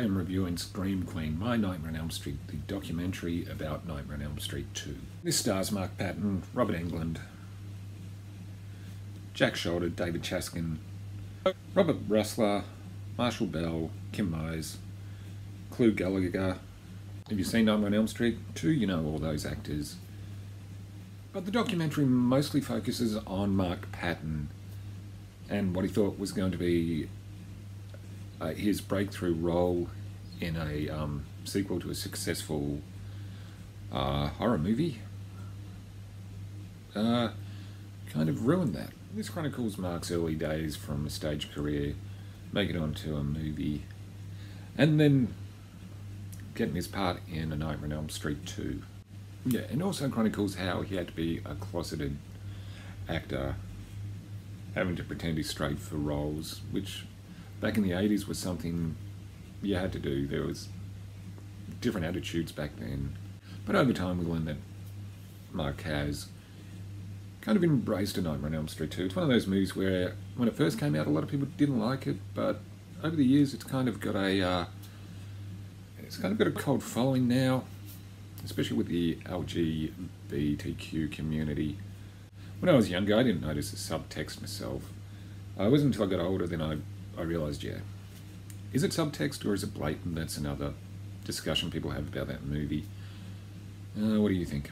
Today I'm reviewing Scream Queen, My Nightmare on Elm Street, the documentary about Nightmare on Elm Street 2. This stars Mark Patton, Robert Englund, Jack Sholder, David Chaskin, Robert Rusler, Marshall Bell, Kim Mose, Clu Gulager. Have you seen Nightmare on Elm Street 2? You know all those actors. But the documentary mostly focuses on Mark Patton and what he thought was going to be uh, his breakthrough role in a um, sequel to a successful uh, horror movie uh, kind of ruined that. This chronicles Mark's early days from a stage career, making it onto a movie, and then getting his part in A Nightmare on Elm Street 2. Yeah, and also chronicles how he had to be a closeted actor, having to pretend he's straight for roles, which back in the 80s was something you had to do. There was different attitudes back then. But over time we learned that Mark has kind of embraced A Nightmare on Elm Street 2. It's one of those movies where when it first came out a lot of people didn't like it, but over the years it's kind of got a uh, it's kind of got a cold following now, especially with the LGBTQ community. When I was younger I didn't notice the subtext myself. Uh, it wasn't until I got older then I I realised, yeah, is it subtext or is it blatant? That's another discussion people have about that movie. Uh, what do you think?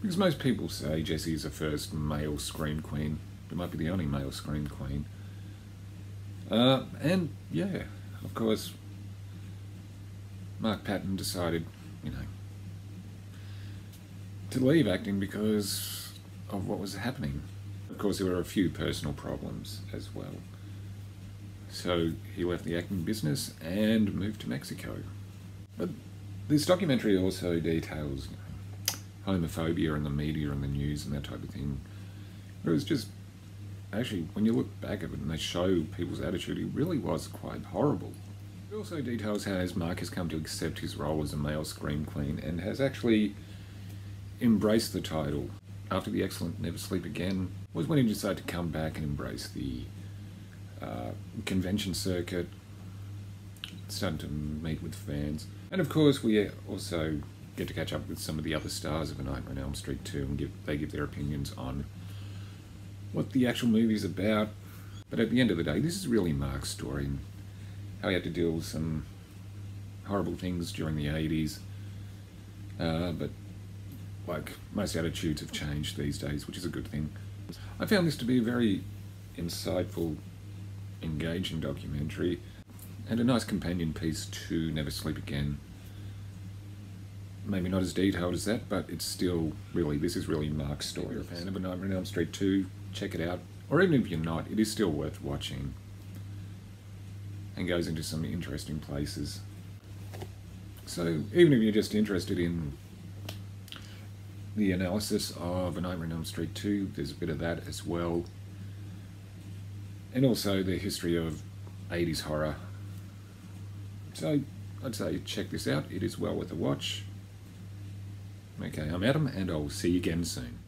Because most people say Jesse is the first male scream queen. It might be the only male scream queen. Uh, and yeah, of course, Mark Patton decided, you know, to leave acting because of what was happening. Of course, there were a few personal problems as well. So he left the acting business and moved to Mexico. But this documentary also details homophobia in the media and the news and that type of thing. It was just, actually, when you look back at it and they show people's attitude, it really was quite horrible. It also details how his Mark has come to accept his role as a male scream queen and has actually embraced the title. After the excellent Never Sleep Again was when he decided to come back and embrace the uh, convention circuit, starting to meet with fans. And of course, we also get to catch up with some of the other stars of A Nightmare on Elm Street too, and give, they give their opinions on what the actual movie is about. But at the end of the day, this is really Mark's story and how he had to deal with some horrible things during the 80s. Uh, but like most attitudes have changed these days, which is a good thing. I found this to be a very insightful engaging documentary and a nice companion piece to Never Sleep Again. Maybe not as detailed as that, but it's still really, this is really Mark's story. If you're a fan of A Nightmare on Elm Street 2, check it out. Or even if you're not, it is still worth watching and goes into some interesting places. So even if you're just interested in the analysis of A Nightmare on Elm Street 2, there's a bit of that as well and also the history of 80s horror. So I'd say check this out, it is well worth a watch. Okay, I'm Adam, and I'll see you again soon.